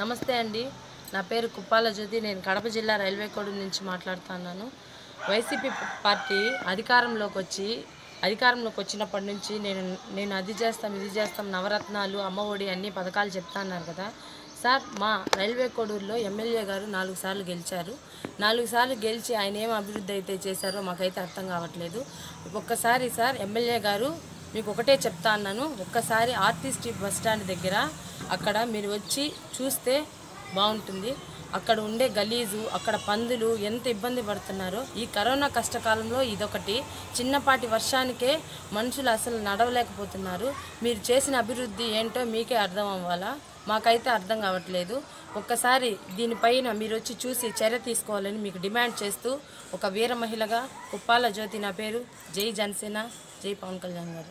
నమస్తే అండి. నా పేరు కుప్పాల జ్యోతి. నేను కడప జిల్లా రైల్వే కోడ్ నుంచి మాట్లాడుతున్నాను. వైసీపీ పార్టీ అధికారంలోకి వచ్చి అధికారంలోకి వచ్చినప్పటి నుంచి నేను నేను అది చేస్తాం ఇది చేస్తాం నవరత్నాలు అమ్మఒడి అన్ని పథకాలు చెప్తాన్నారు కదా. సార్ మా రైల్వే కోడూరులో ఎమ్మెల్యే గారు నాలుగు సార్లు గెలిచారు. నాలుగు సార్లు గెలిచి ఆయన ఏం అభివృద్ధి అయితే చేశారో మాకైతే అర్థం కావట్లేదు. ఒక్కసారి సార్ ఎమ్మెల్యే గారు మీకు ఒకటే చెప్తా అన్నాను. ఒక్కసారి ఆర్టీ స్ట్రీట్ బస్ స్టాండ్ దగ్గర అక్కడ మీరు వచ్చి చూస్తే బాగుంటుంది. అక్కడ ఉండే గలీజు అక్కడ పందులు ఎంత ఇబ్బంది పడుతున్నారో ఈ కరోనా కష్టకాలంలో ఇదొకటి. చిన్నపాటి వర్షానికే మనుషులు అసలు నడవలేకపోతున్నారు. మీరు చేసిన అభివృద్ధి ఏంటో మీకే అర్థం అవ్వాలా? మాకైతే అర్థం కావట్లేదు. ఒక్కసారి దీనిపైన మీరు వచ్చి చూసి చర్య తీసుకోవాలని మీకు డిమాండ్ చేస్తూ ఒక వీర మహిళగా కుప్పాల జ్యోతి నా పేరు. జై జనసేన జై పవన్ కళ్యాణ్ గారు.